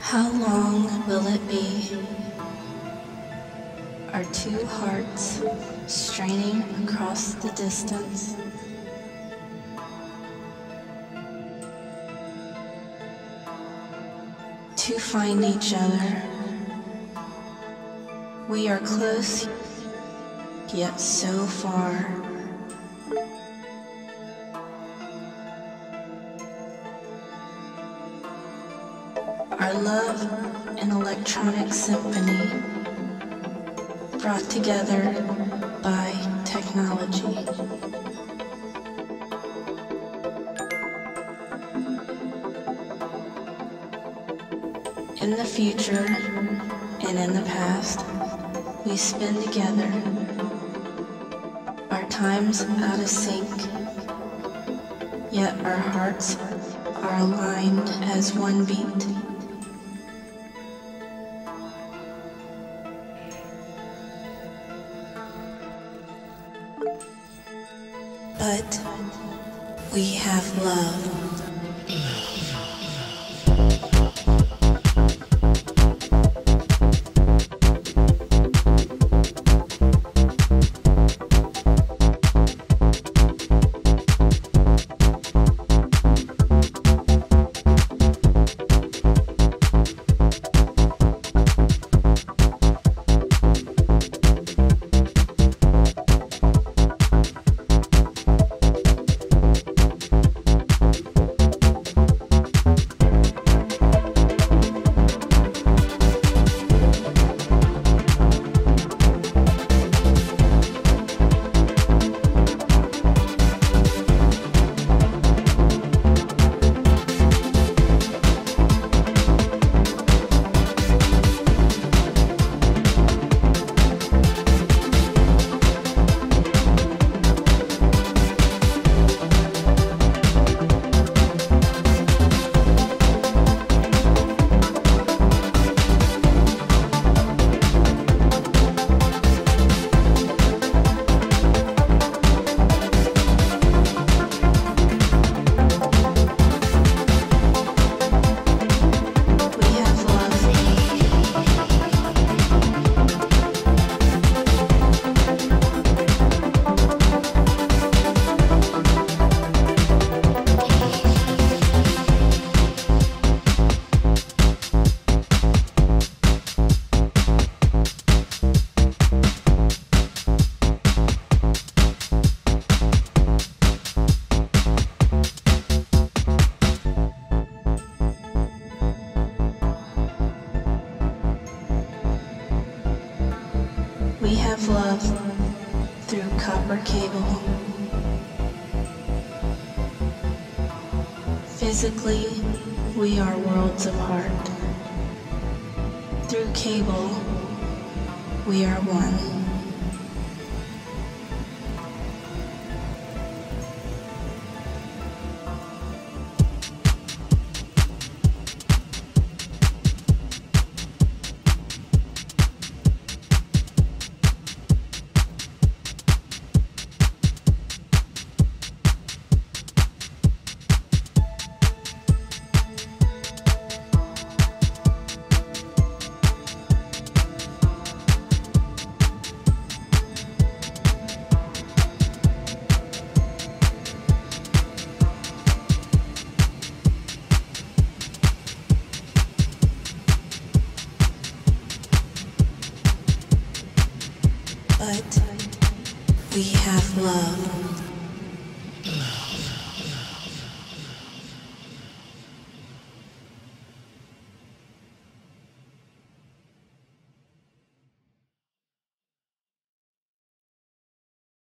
How long will it be? Our two hearts straining across the distance. To find each other. We are close, yet so far. Our love an electronic symphony brought together by technology. In the future and in the past, we spend together. Our time's out of sync, yet our hearts are aligned as one beat. But we have love. We have love through copper cable. Physically, we are worlds apart. Through cable, we are one. But we have love.